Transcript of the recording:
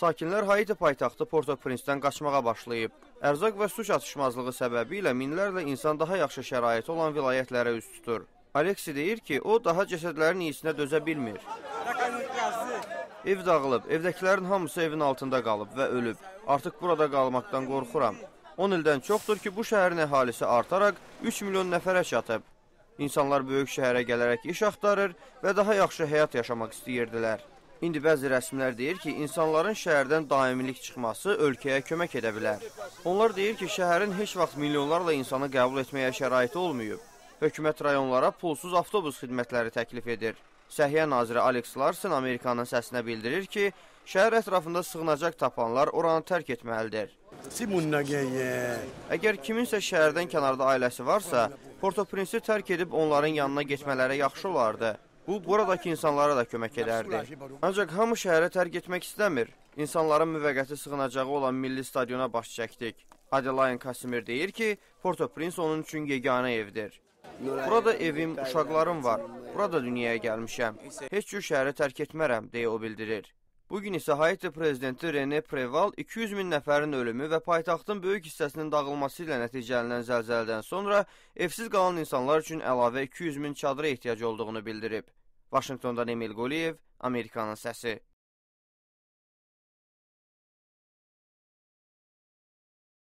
Sakinlər Haiti paytaxtı Port-au-Prince-dən qaçmağa başlayıb. Ərzaq və su çatışmazlığı səbəbilə minlərlə insan daha yaxşı şəraiti olan vilayətlərə üz tutur. Alexi deyir ki, o daha cəsədlərin iyisinə dözə bilmir. Ev dağılıb, evdəkilərin hamısı evin altında qalıb və ölüb. Artıq burada qalmaqdan qorxuram. 10 ildən çoxdur ki, bu şəhərin əhalisi artaraq 3 milyon nəfərə çatıb. İnsanlar böyük şəhərə gələrək iş axtarır və daha yaxşı həyat yaşamaq istəyirdilər. İndi bəzi rəsmlər deyir ki, insanların şəhərdən daimilik çıxması ölkəyə kömək edə bilər. Onlar deyir ki, şəhərin heç vaxt milyonlarla insanı qəbul etməyə şəraiti olmayıb. Hökumət rayonlara pulsuz avtobus xidmətləri təklif edir. Səhiyyə naziri Alex Larson Amerikanın səsinə bildirir ki, şəhər ətrafında sığınacaq tapanlar oranı tərk etməlidir. Əgər kiminsə şəhərdən kənarda ailəsi varsa, Port-au-Prince-i tərk edib onların yanına getmələri yaxşı olardı. Bu, buradakı insanlara da kömək edərdi. Ancaq hamı şəhərə tərk etmək istəmir. İnsanların müvəqqəti sığınacağı olan milli stadiona baş çəkdik. Adelaine Kasimir deyir ki, Port-au-Prince onun üçün yeganə evdir. Burada evim, uşaqlarım var. Burada dünyaya gəlmişəm. Heç cür şəhəri tərk etmərəm, deyə o bildirir. Bugün isə Haiti prezidenti René Preval 200 min nəfərin ölümü və paytaxtın böyük hissəsinin dağılması ilə nəticələnən zəlzələdən sonra evsiz qalan insanlar üçün əlavə 200 min çadıra ehtiyac olduğunu bildirib. Vaşinqtondan Emil Qoliyev, Amerikanın səsi.